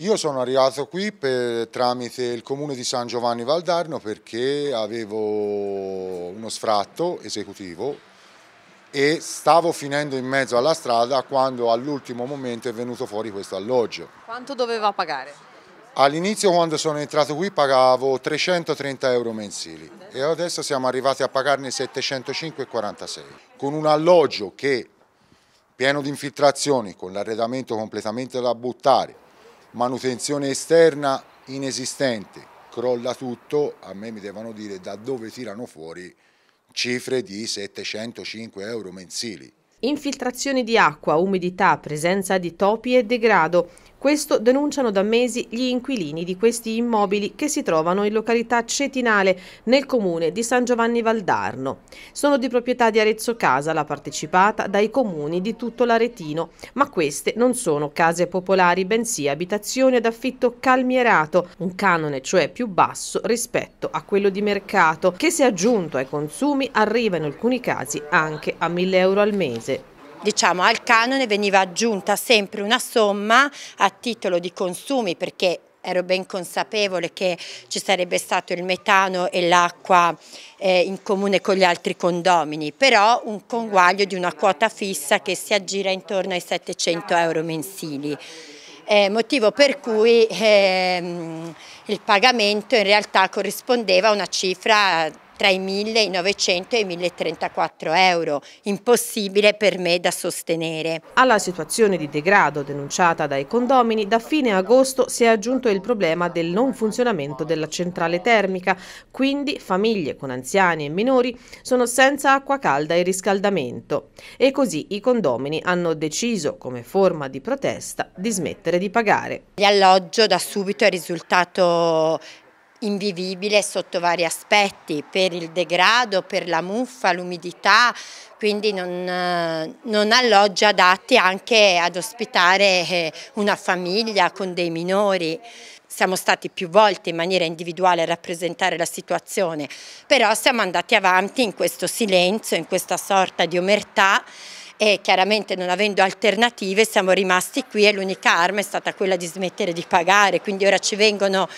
Io sono arrivato qui per, tramite il comune di San Giovanni Valdarno perché avevo uno sfratto esecutivo e stavo finendo in mezzo alla strada quando all'ultimo momento è venuto fuori questo alloggio. Quanto doveva pagare? All'inizio quando sono entrato qui pagavo 330 euro mensili e adesso siamo arrivati a pagarne 705,46 con un alloggio che pieno di infiltrazioni, con l'arredamento completamente da buttare, manutenzione esterna inesistente, crolla tutto, a me mi devono dire da dove tirano fuori cifre di 705 euro mensili. Infiltrazioni di acqua, umidità, presenza di topi e degrado. Questo denunciano da mesi gli inquilini di questi immobili che si trovano in località Cetinale, nel comune di San Giovanni Valdarno. Sono di proprietà di Arezzo Casa, la partecipata dai comuni di tutto l'Aretino, ma queste non sono case popolari, bensì abitazioni ad affitto calmierato, un canone cioè più basso rispetto a quello di mercato, che se aggiunto ai consumi arriva in alcuni casi anche a 1000 euro al mese diciamo, al canone veniva aggiunta sempre una somma a titolo di consumi perché ero ben consapevole che ci sarebbe stato il metano e l'acqua eh, in comune con gli altri condomini, però un conguaglio di una quota fissa che si aggira intorno ai 700 euro mensili. Eh, motivo per cui ehm, il pagamento in realtà corrispondeva a una cifra tra i 1.900 e i 1.034 euro, impossibile per me da sostenere. Alla situazione di degrado denunciata dai condomini, da fine agosto si è aggiunto il problema del non funzionamento della centrale termica, quindi famiglie con anziani e minori sono senza acqua calda e riscaldamento. E così i condomini hanno deciso, come forma di protesta, di smettere di pagare. L'alloggio da subito è risultato invivibile sotto vari aspetti, per il degrado, per la muffa, l'umidità, quindi non, non, alloggia adatti anche ad ospitare eh, una famiglia con dei minori. Siamo stati più volte in maniera individuale a rappresentare la situazione, però siamo andati avanti in questo silenzio, in questa sorta di omertà e chiaramente non avendo alternative siamo rimasti qui e l'unica arma è stata quella di smettere di pagare, quindi ora ci vengono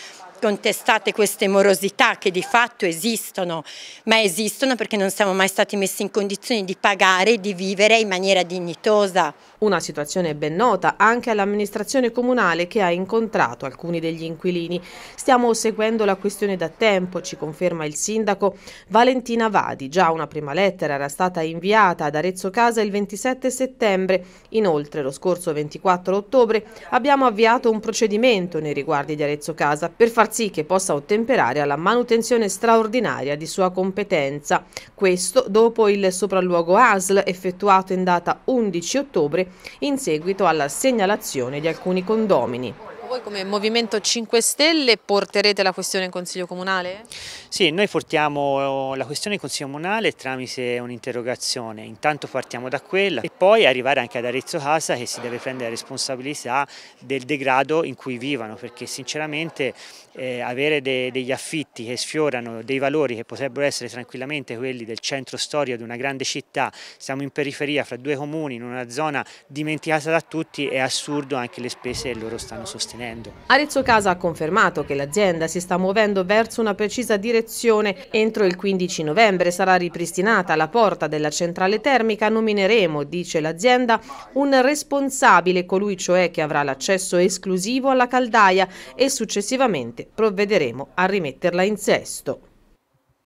contestate queste morosità che di fatto esistono, ma esistono perché non siamo mai stati messi in condizioni di pagare e di vivere in maniera dignitosa. Una situazione ben nota anche all'amministrazione comunale che ha incontrato alcuni degli inquilini. Stiamo seguendo la questione da tempo, ci conferma il sindaco Valentina Vadi. Già una prima lettera era stata inviata ad Arezzo Casa il 27 settembre. Inoltre lo scorso 24 ottobre abbiamo avviato un procedimento nei riguardi di Arezzo Casa per far sì che possa ottemperare alla manutenzione straordinaria di sua competenza. Questo dopo il sopralluogo ASL effettuato in data 11 ottobre in seguito alla segnalazione di alcuni condomini. Voi come Movimento 5 Stelle porterete la questione in Consiglio Comunale? Sì, noi portiamo la questione in Consiglio Comunale tramite un'interrogazione, intanto partiamo da quella e poi arrivare anche ad Arezzo Casa che si deve prendere la responsabilità del degrado in cui vivono perché sinceramente eh, avere de degli affitti che sfiorano dei valori che potrebbero essere tranquillamente quelli del centro storico di una grande città, siamo in periferia fra due comuni in una zona dimenticata da tutti, è assurdo anche le spese che loro stanno sostenendo. Arezzo Casa ha confermato che l'azienda si sta muovendo verso una precisa direzione. Entro il 15 novembre sarà ripristinata la porta della centrale termica, nomineremo, dice l'azienda, un responsabile, colui cioè che avrà l'accesso esclusivo alla caldaia e successivamente provvederemo a rimetterla in sesto.